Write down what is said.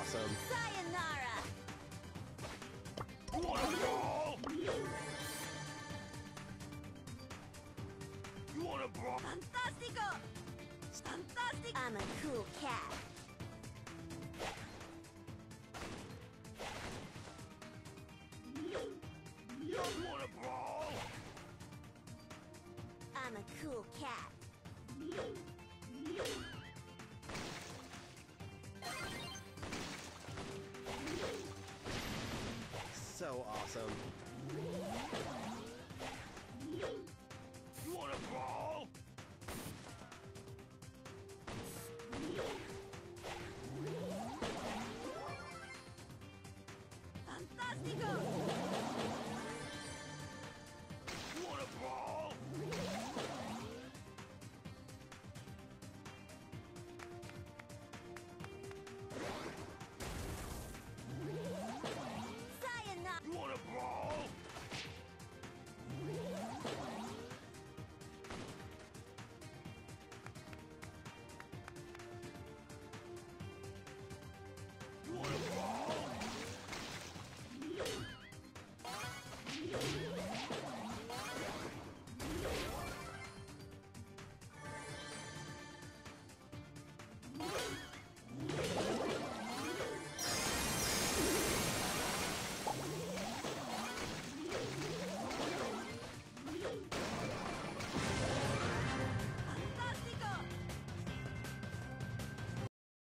awesome. Sayonara! You wanna brawl? Fantastico! Fantastic! I'm a cool cat. You wanna brawl? I'm a cool cat. awesome. Want a ball? Fantástico!